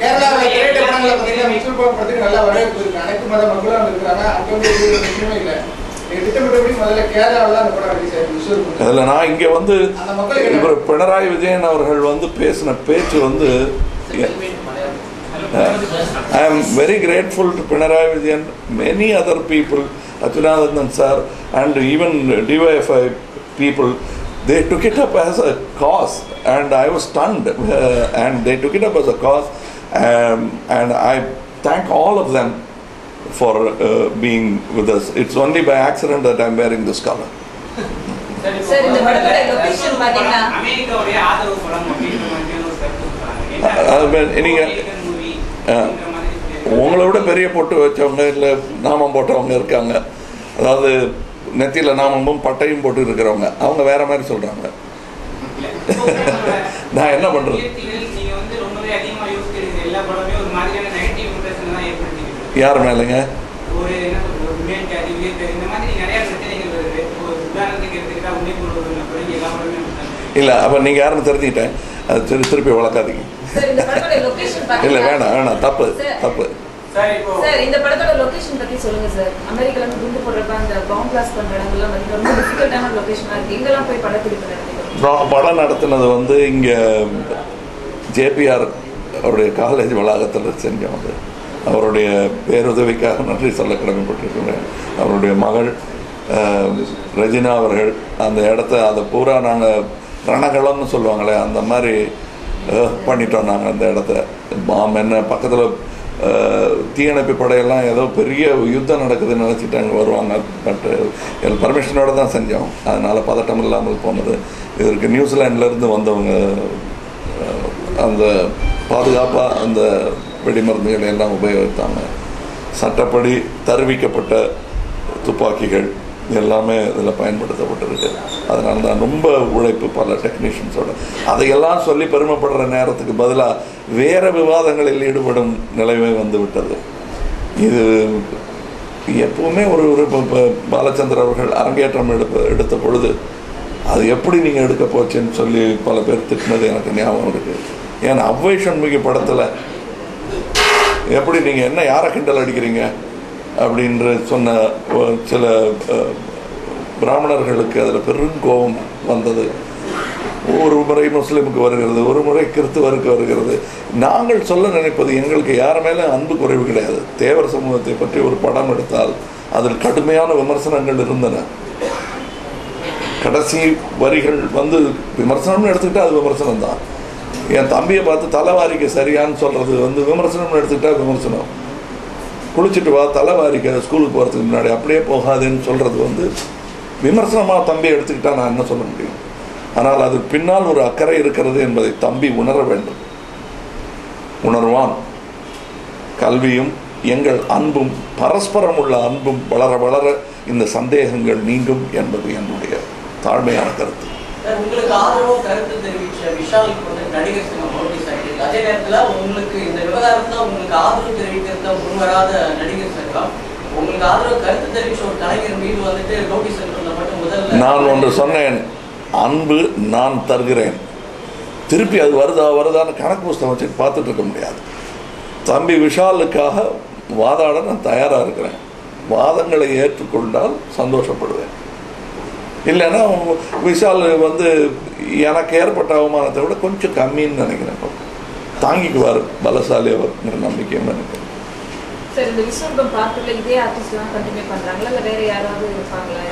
கேரளாவில் படங்களை பார்த்தீங்கன்னா படத்துக்கு நல்ல வரவேற்பு இருக்கு. அனைத்து மத மக்களும் இருக்கிறாங்க அங்க வந்து விஷயமே இல்லை. அதில் நான் இங்கே வந்து இவர் பினராயி விஜயன் அவர்கள் வந்து பேசின பேச்சு வந்து I am very grateful to Pinarayi Vijayan, many other people, Achyutanandan sir, and even DYFI people, they took it up as a cause, and I was stunned, uh, and they took it up as a cause, um, and I thank all of them for uh, being with us. It's only by accident that I'm wearing this color. Sir, இந்த படத்தோட location பாத்தீங்கன்னா- அமெரிக்காவுடைய ஆதரவு படம் அப்படின்ற மாதிரியான ஒரு கருத்து சொல்றாங்க. அஹ் அது மே- நீங்க- American movie அஹ் அப்படின்ற மாதிரி சொல்லி- உங்களை விட பெரிய பொட்டு வச்சவங்க இல்லை நாமம் போட்டவங்க இருக்காங்க அதாவது நெத்தியில் நாமமும் பட்டையும் போட்டு இருக்கிறவங்க அவங்க வேற மாதிரி சொல்கிறாங்க நான் என்ன பண்றது? படமே அப்படிதான். இல்லை அப்போ நீங்கள் யாருன்னு தெரிஞ்சுக்கிட்டேன். அது திரு திருப்பி வளர்க்காதீங்க. சார் இந்த படத்தோட லொகேஷன் இல்லை வேணாம் வேணாம் தப்பு. தப்பு. சார் இப்போ சார் இந்த படத்தோட லொகேஷன் பத்தி சொல்லுங்க சார் அமெரிக்கால இருந்து குண்டு போடுறப்ப அந்த பாம்பு பிளாஸ்ட் பண்ற இடங்கள்லாம் வந்து ரொம்ப டிஃபிகல்ட்டான லொகேஷனா இருக்கு. எங்கெல்லாம் போய் படப்பிடிப்பு நடத்திட்டு நான் படம் நடத்தினது வந்து இங்கே ஜேபிஆர் அவருடைய காலேஜ் வளாகத்தில் செஞ்சோம் அது அவருடைய பேருதவிக்காக நன்றி சொல்ல கடமைப்பட்டிருக்கிறேன். அவருடைய மகள் ரஜினா ரெஜினா அவர்கள் அந்த இடத்த அதை பூரா நாங்கள் ரணகலம்னு சொல்லுவாங்களே அந்த மாதிரி பண்ணிட்டோம் நாங்கள் அந்த இடத்த. பாம் என்ன பக்கத்தில் தீயணைப்பு படையெல்லாம் ஏதோ பெரிய யுத்தம் நடக்குதுன்னு நினச்சிட்டு அங்கே வருவாங்க. பட்டு பர்மிஷனோடு தான் செஞ்சோம். அதனால் பதட்டம் இல்லாமல் போனது. இதற்கு நியூசிலாண்டிலேருந்து வந்தவங்க அந்த பாதுகாப்பாக அந்த வெடிமருந்துகளை எல்லாம் உபயோகித்தாங்க. சட்டப்படி தருவிக்கப்பட்ட துப்பாக்கிகள் எல்லாமே இதில் பயன்படுத்தப்பட்டிருக்கு. அதனால தான் ரொம்ப உழைப்பு பல டெக்னீஷியன்ஸோட அதையெல்லாம் சொல்லி பெருமைப்படுற நேரத்துக்கு பதிலாக வேறு விவாதங்களில் ஈடுபடும் நிலைமை வந்து விட்டது. இது எப்பவுமே ஒரு ஒரு இப்ப- அவர்கள் அரங்கேற்றம் எடுப்ப எடுத்த பொழுது அது எப்படி நீங்கள் எடுக்க போச்சுன்னு சொல்லி பல பேர் திட்டினது எனக்கு ஞாபகம் இருக்குது ஏன்னா அவ்வை சண்முகி படத்தில் எப்படி நீங்கள் என்ன யாரை கிண்டல் அடிக்கிறீங்க? அப்படின்ற சொன்ன சில பிராமணர்களுக்கு அதில் பெருங்கோபம் வந்தது. ஒரு முறை முஸ்லீமுக்கு வருகிறது ஒரு முறை கிறிஸ்துவருக்கு வருகிறது. நாங்கள் சொல்ல நினைப்பது எங்களுக்கு யார் மேலே அன்பு குறைவு கிடையாது. தேவர் சமூகத்தை பற்றி ஒரு படம் எடுத்தால் அதில் கடுமையான விமர்சனங்கள் இருந்தன. கடைசி வரிகள் வந்து விமர்சனம்னு எடுத்துக்கிட்டால் அது விமர்சனம் தான் என் தம்பியை பார்த்து தலைவாரிக்க சரியான்னு சொல்கிறது வந்து விமர்சனம்னு எடுத்துக்கிட்டால் விமர்சனம். குளிச்சுட்டு வா தலைவாரிக்க ஸ்கூலுக்கு போகிறதுக்கு முன்னாடி அப்படியே போகாதுன்னு சொல்கிறது வந்து விமர்சனமாக தம்பியை எடுத்துக்கிட்டால் நான் என்ன சொல்ல முடியும்? ஆனால் அது பின்னால் ஒரு அக்கறை இருக்கிறது என்பதை தம்பி உணர வேண்டும். உணர்வான். கல்வியும் எங்கள் அன்பும் பரஸ்பரம் உள்ள அன்பும் வளர வளர இந்த சந்தேகங்கள் நீங்கும் என்பது என்னுடைய தாழ்மையான கருத்து. உங்களுக்கு ஆதரவும் கருத்து தெரிவிச்ச விஷாலுக்கு வந்து நடிகர் சங்கம் நோட்டீஸ் ஆகிட்டு அதே நேரத்தில் உங்களுக்கு இந்த தான் உங்களுக்கு ஆதரவு தெரிவிக்கிறத முன்வராத நடிகர் சங்கம் உங்களுக்கு ஆதரவு கருத்து தெரிவிச்ச ஒரு கலைஞர் மீது வந்துட்டு நோட்டீஸ் அனுப்புறத மட்டும் முதல்ல நான் ஒன்று சொன்னேன். அன்பு நான் தருகிறேன். திருப்பி அது வருதா வருதான்னு கணக்கு புஸ்தகம் வச்சு பார்த்துட்டு இருக்க முடியாது. தம்பி விஷாலுக்காக வாதாட நான் தயாராக இருக்கிறேன். வாதங்களை ஏற்றுக்கொண்டால் சந்தோஷப்படுவேன். இல்லைன்னா விஷால் வந்து எனக்கு ஏற்பட்ட அவமானத்தை விட கொஞ்சம் கம்மின்னு நினைக்கிறேன். தாங்கிக்குவார் பலசாலி அவர்ங்கிற நம்பிக்கையும் எனக்கு இருப்பாங்களா?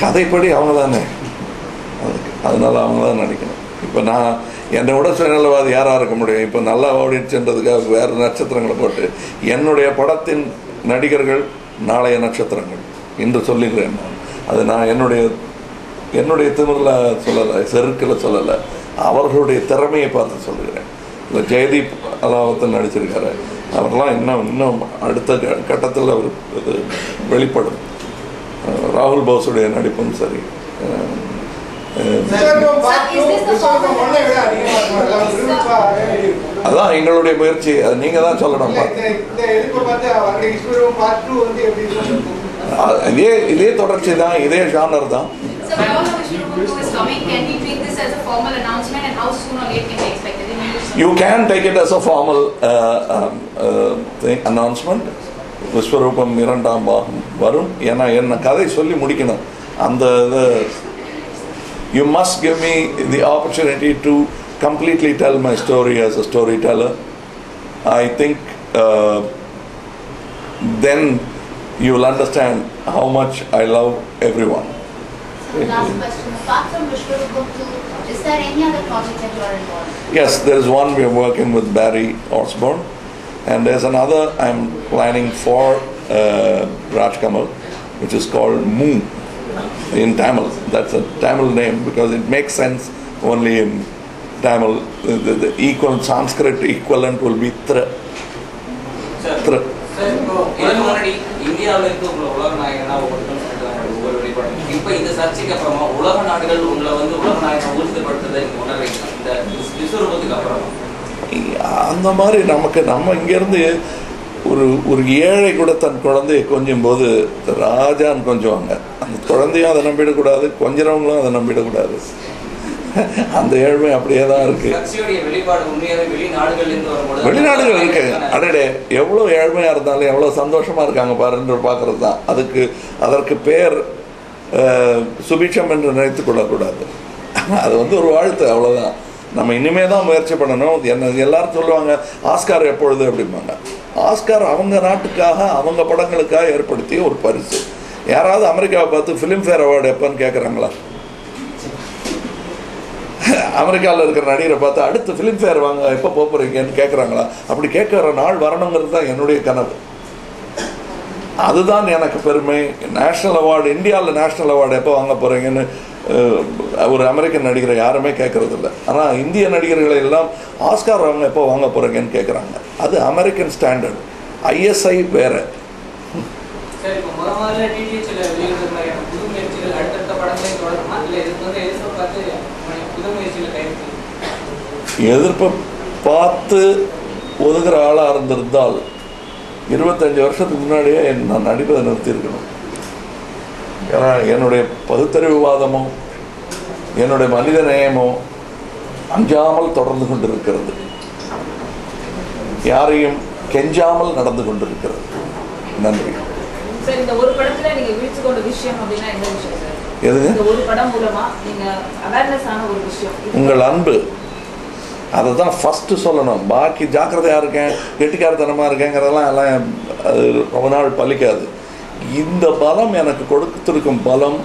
கதைப்படி அவங்க தானே அதுக்கு அதனால அவங்க தான் நடிக்கணும். இப்போ நான் என்னை விட சுயநலவாதி யாராக இருக்க முடியும்? இப்போ நல்லா ஓடிடுச்சுன்றதுக்காக வேறு நட்சத்திரங்களை போட்டு என்னுடைய படத்தின் நடிகர்கள் நாளைய நட்சத்திரங்கள். என்று சொல்லுகிறேன். நான் அது நான் என்னுடைய என்னுடைய திமிரில் சொல்லலை செருக்கில் சொல்லலை. அவர்களுடைய திறமையை பார்த்து சொல்லுகிறேன். இல்லை ஜெயதீப் அலாவத்தில் நடிச்சிருக்காரு. அவரெல்லாம் இன்னும் இன்னும் அடுத்த க- கட்டத்தில் அவர் இது வெளிப்படும். ராகுல் போஸுடைய நடிப்பும் சரி. அதான் எங்களுடைய முயற்சி. அது நீங்கள் தான் சொல்லணும் இல்ல, இந்த இந்த எடுப்பை பார்த்து அவருடைய விஸ்வரூபம் part two வந்து எப்படி இருக்கும்? அஹ் இதே இதே தொடர்ச்சி தான் இதே ஜானர் தான் So we all know Vishnu Guru is coming. Can we treat this as a formal announcement and how soon or late can we expect it in news? You can take it as a formal uh, um, uh, thing, announcement. விஸ்வரூபம் இரண்டாம் பாகம் வரும் ஏன்னா என்ன கதை சொல்லி முடிக்கணும் அந்த இது you must give me the opportunity to completely tell my story as a storyteller. I think uh, then you will understand how much I love everyone. Last question, apart from Vishwasukam 2, is there any other project that you are involved in? Yes, there is one we are working with Barry Osborne, and there's another I'm planning for uh, which is called Moon in Tamil. That's a Tamil name because it makes sense only in Tamil. The, the, the equal Sanskrit equivalent will be Tra. Sir, tra. sir, go. இந்தியாவில் இருந்து உங்களை உலக நாயகனா ஒவ்வொருத்தரும் சொல்லிட்டு ஒவ்வொரு வழிபாடும். இப்போ இந்த சர்ச்சைக்கு அப்புறமா உலக நாடுகள் உங்களை வந்து உலக நாயகனை ஊர்ஜிதப்படுத்துறதை நீங்க உணர்றீங்க இந்த விஸ்- விஸ்வரூபத்துக்கு அப்புறமா. அந்த மாதிரி நமக்கு நம்ம இங்கேருந்து ஒரு ஒரு ஏழை கூட தன் குழந்தையை கொஞ்சும் போது ராஜான்னு கொஞ்சுவாங்க. அந்த குழந்தையும் அதை நம்பிடக்கூடாது கொஞ்சிறவங்களும் அதை நம்பிடக்கூடாது. அந்த ஏழ்மை அப்படியே தான் இருக்கு. வெளிநாடுகள் இருக்கு. அடடே எவ்வளோ ஏழ்மையா இருந்தாலும் எவ்வளோ சந்தோஷமா இருக்காங்க பாருன்னு பார்க்கறது தான். அதுக்கு அதற்கு பேர் சுபிட்சம் என்று நினைத்து கொள்ளக்கூடாது. அது வந்து ஒரு வாழ்த்து அவ்வளோதான் நம்ம இனிமே தான் முயற்சி பண்ணணும். என்ன எல்லாரும் சொல்லுவாங்க ஆஸ்கார் எப்பொழுது அப்படிம்பாங்க. ஆஸ்கார் அவங்க நாட்டுக்காக அவங்க படங்களுக்காக ஏற்படுத்திய ஒரு பரிசு. யாராவது அமெரிக்காவை பார்த்து ஃபிலிம்ஃபேர் அவார்டு எப்போன்னு கேட்குறாங்களா அமெரிக்காவில் இருக்கிற நடிகரை பார்த்து அடுத்து ஃபிலிம்ஃபேர் வாங்க எப்போ போக போகிறீங்கன்னு கேட்குறாங்களா அப்படி கேட்குற நாள் வரணுங்கிறது தான் என்னுடைய கனவு. அதுதான் எனக்கு பெருமை. நேஷ்னல் அவார்டு இந்தியாவில் நேஷ்னல் அவார்டு எப்போ வாங்க போகிறீங்கன்னு ஒரு அமெரிக்கன் நடிகரை யாருமே கேட்குறது இல்லை ஆனால் இந்திய நடிகர்களை எல்லாம் ஆஸ்கார் அவங்க எப்போ வாங்க போகிறீங்கன்னு கேட்குறாங்க அது அமெரிக்கன் ஸ்டாண்டர்ட் ஐஎஸ்ஐ வேறு. சரி புது முயற்சிகள் அடுத்தடுத்த தொடருமா? இல்லை இதுக்கு வந்து எதிர்பார்த்து எதிர்ப்பை பார்த்து ஒதுங்குற ஆளாக இருந்திருந்தால் இருபத்தஞ்சு வருஷத்துக்கு முன்னாடியே நான் நடிப்பதை நிறுத்தியிருக்கணும். ஏன்னா என்னுடைய பகுத்தறிவுவாதமோ என்னுடைய மனித நேயமோ அஞ்சாமல் தொடர்ந்து கொண்டிருக்கிறது. யாரையும் கெஞ்சாமல் நடந்து கொண்டிருக்கிறது. நன்றி. சார் இந்த ஒரு படத்துல நீங்க விழிச்சு கொண்ட விஷயம் அப்படின்னா எந்த விஷயம் சார்? எதுங்க? இந்த ஒரு படம் மூலமா நீங்க அவேர்னஸ் ஆன ஒரு விஷயம். உங்கள் அன்பு. அதை தான் ஃபஸ்ட்டு சொல்லணும். பாக்கி ஜாக்கிரதையாக இருக்கேன்? கெட்டிக்காரத்தனமாக இருக்கேங்கிறதெல்லாம் எல்லாம் அது ரொம்ப நாள் பலிக்காது இந்த பலம் எனக்கு கொடுத்திருக்கும் பலம்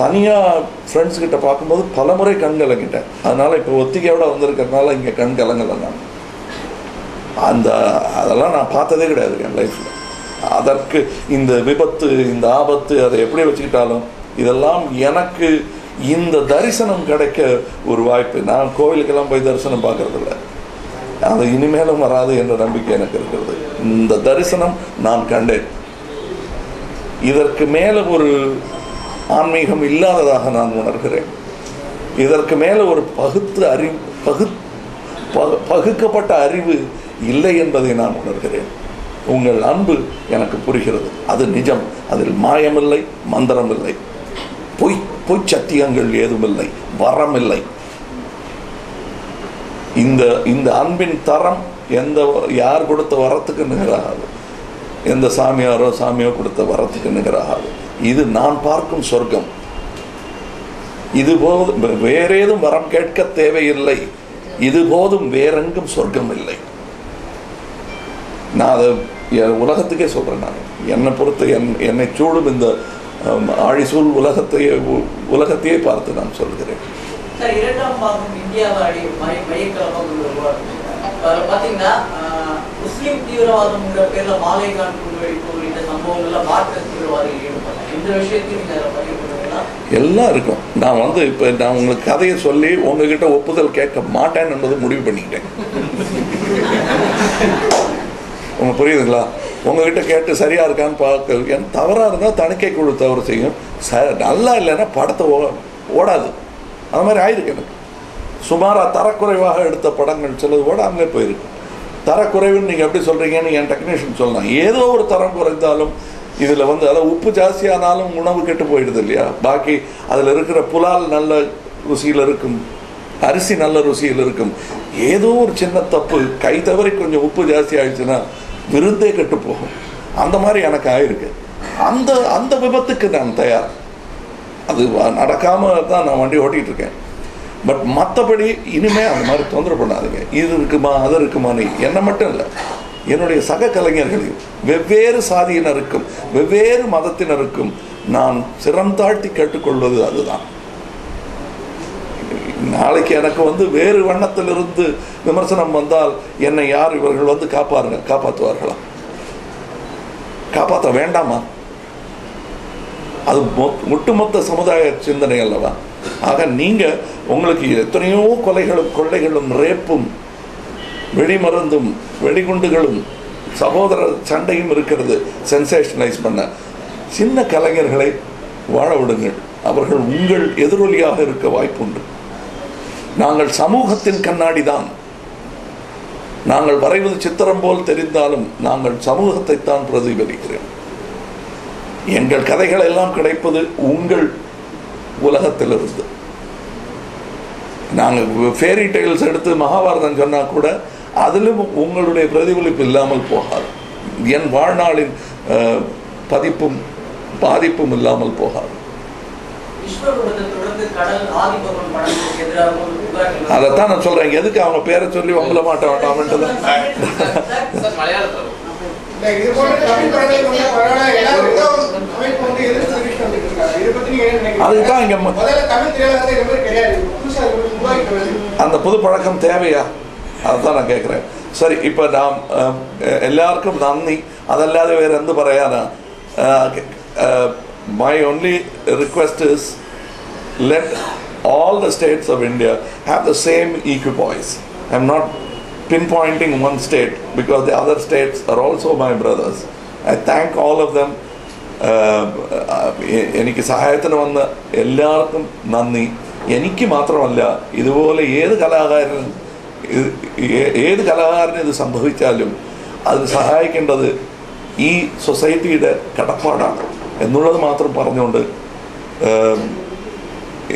தனியாக ஃப்ரெண்ட்ஸ் கிட்ட பார்க்கும்போது பல முறை கண் கலங்கிட்டேன். அதனால் இப்போ ஒத்திகையோட வந்திருக்கிறதுனால இங்கே கண் கலங்கலை நான். அந்த அதெல்லாம் நான் பார்த்ததே கிடையாது என் லைஃப்பில் அதற்கு இந்த விபத்து இந்த ஆபத்து அதை எப்படி வச்சுக்கிட்டாலும் இதெல்லாம் எனக்கு இந்த தரிசனம் கிடைக்க ஒரு வாய்ப்பு. நான் கோவிலுக்கெல்லாம் போய் தரிசனம் பார்க்கறதில்ல. அது இனிமேலும் வராது என்ற நம்பிக்கை எனக்கு இருக்கிறது. இந்த தரிசனம் நான் கண்டேன். இதற்கு மேலே ஒரு ஆன்மீகம் இல்லாததாக நான் உணர்கிறேன். இதற்கு மேலே ஒரு பகுத்து அறிவு பகு பகு- பகுக்கப்பட்ட அறிவு இல்லை என்பதை நான் உணர்கிறேன். உங்கள் அன்பு எனக்கு புரிகிறது. அது நிஜம். அதில் மாயமில்லை மந்திரமில்லை. பொய் பொய் சத்தியங்கள் ஏதுமில்லை வரமில்லை. இந்த இந்த அன்பின் தரம் எந்த யார் கொடுத்த வரத்துக்கு நிகராகாது. எந்த சாமியாரோ சாமியோ கொடுத்த வரத்துக்கு நிகராகாது. இது நான் பார்க்கும் சொர்க்கம். இது போதும் வேறேதும் வரம் கேட்க தேவையில்லை. இது போதும் வேறெங்கும் சொர்க்கம் இல்லை. நான் அதை என் உலகத்துக்கே சொல்றேன் நான். என்னை பொறுத்து என் என்னை சூடும் இந்த ஆம், ஆழிசூழ் உலகத்தையே உலகத்தையே பார்த்து நான் சொல்கிறேன். இரண்டாம் பாகம் இந்தியாவை பார்த்தீங்கன்னா முஸ்லிம் தீவிரவாதம்ங்கிற பேர்ல மாலைகான் குண்டுவெடிப்பு உள்ளிட்ட சம்பவங்கள்ல மார்க்சிஸ்ட் தீவிரவாதிகள் ஈடுபட்டாங்க. இந்த விஷயத்தையும் நீங்க அதில் பதிவு பண்ணுவீங்களா எல்லாம் இருக்கும். நான் வந்து இப்போ நான் உங்களுக்கு கதையை சொல்லி உங்ககிட்ட ஒப்புதல் கேட்க மாட்டேன் என்பது முடிவு பண்ணிக்கிட்டேன். உங்களுக்கு புரியுதுங்களா? உங்ககிட்ட கேட்டு சரியாக இருக்கான்னு பார்க்க ஏன்னா தவறாக இருந்தால் தணிக்கை குழு தவறு செய்யும். ச நல்லா இல்லைன்னா படத்தை ஓ ஓடாது. அது மாதிரி ஆயிருக்கு எனக்கு. சுமாராக தரக்குறைவாக எடுத்த படங்கள் சிலது ஓடாமலே போயிருக்கு. தரக்குறைவுன்னு நீங்கள் எப்படி சொல்கிறீங்கன்னு என் டெக்னீஷியன் சொல்லலாம் ஏதோ ஒரு தரம் குறைந்தாலும் இதில் வந்து அதாவது உப்பு ஜாஸ்தியானாலும் உணவு கெட்டு போயிடுது இல்லையா? பாக்கி அதில் இருக்கிற புலால் நல்ல ருசியில் இருக்கும் அரிசி நல்ல ருசியில் இருக்கும். ஏதோ ஒரு சின்ன தப்பு கை தவறி கொஞ்சம் உப்பு ஜாஸ்தி ஆயிடுச்சுன்னா விருந்தே கெட்டு போகும் அந்த மாதிரி எனக்கு ஆயிருக்கு. அந்த அந்த விபத்துக்கு நான் தயார். அது நடக்காமல் தான் நான் வண்டி ஓட்டிகிட்டு இருக்கேன் பட் மற்றபடி இனிமேல் அந்த மாதிரி தொந்தரவு பண்ணாதீங்க. இது இருக்குமா அது இருக்குமான்னு என்ன மட்டும் இல்லை. என்னுடைய சக கலைஞர்களையும் வெவ்வேறு சாதியினருக்கும் வெவ்வேறு மதத்தினருக்கும் நான் சிறந்தாழ்த்தி கேட்டுக்கொள்வது அதுதான். நாளைக்கு எனக்கு வந்து வேறு வண்ணத்திலிருந்து விமர்சனம் வந்தால் என்னை யார் இவர்கள் வந்து காப்பாருங்க காப்பாற்றுவார்களா காப்பாற்ற வேண்டாமா? அது மொ- ஒட்டுமொத்த சமுதாய சிந்தனை அல்லவா? ஆக நீங்க உங்களுக்கு எத்தனையோ கொலைகளும் கொள்ளைகளும் ரேப்பும் வெடிமருந்தும் வெடிகுண்டுகளும் சகோதர சண்டையும் இருக்கிறது. சென்சேஷனலைஸ் பண்ண. சின்ன கலைஞர்களை வாழ விடுங்கள். அவர்கள் உங்கள் எதிரொலியாக இருக்க வாய்ப்புண்டு. நாங்கள் சமூகத்தின் கண்ணாடி தான் நாங்கள் வரைவது சித்திரம் போல் தெரிந்தாலும் நாங்கள் சமூகத்தை தான் பிரதிபலிக்கிறோம் எங்கள் கதைகள் எல்லாம் கிடைப்பது உங்கள் உலகத்திலிருந்து. நாங்கள் ஃபேரி டெய்ல்ஸ் எடுத்து மகாபாரதம் சொன்னால் கூட அதிலும் உங்களுடைய பிரதிபலிப்பு இல்லாமல் போகாது. என் வாழ்நாளின் பதிப்பும் பாதிப்பும் இல்லாமல் போகாது. விஸ்வரூபத்தை தொடர்ந்து கடல் ஆதிபகவன் படங்களுக்கு எதிராக ஒரு புகார்கள் அதைத்தான் நான் சொல்றேன் எதுக்கு அவங்க பேரை சொல்லி உங்கள மாட்ட வேண்டாம்ன்ட்டு தான் சார் மலையாளத்தில் இல்ல, இது போன்ற தமிழ் படங்களுக்கு வந்து பரவாயில்ல, எல்லாரும் அமைப்பு வந்து எதிர்த்து தெரிவிச்சுட்டு வந்துட்டு இருக்காங்க. இதை பத்தி நீங்க என்ன நினைக்கிறீங்க? அதுதான் இங்க ம- முதல்ல தமிழ் திரையுலகத்துல இது மாதிரி கிடையாது. புதுசா இது மாதிரி உருவாக்கிட்டு வருது. அந்த புது பழக்கம் தேவையா அதுதான் நான் கேட்குறேன் சரி இப்போ நாம் அஹ், എല്ലാവർക്കും നന്ദി അതല്ലാതെ വേറെ എന്ത് പറയാനാ my only request is let all the states of India have the same equipoise. I'm not pinpointing one state because the other states are also my brothers. I thank all of them. എനിക്ക് സഹായത്തിന് വന്ന എല്ലാവർക്കും നന്ദി എനിക്ക് മാത്രമല്ല ഇതുപോലെ ഏത് ഏ- ഏത് കലാകാരനും ഇത് സംഭവിച്ചാലും അത് സഹായിക്കേണ്ടത് ഈ സൊസൈറ്റിയുടെ കടപ്പാടാണ് എന്നുള്ളത് മാത്രം പറഞ്ഞുകൊണ്ട്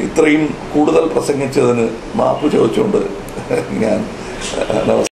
ഇത്രയും കൂടുതൽ പ്രസംഗിച്ചതിന് മാപ്പ് ചോദിച്ചുകൊണ്ട് ഞാൻ നമസ്കാരം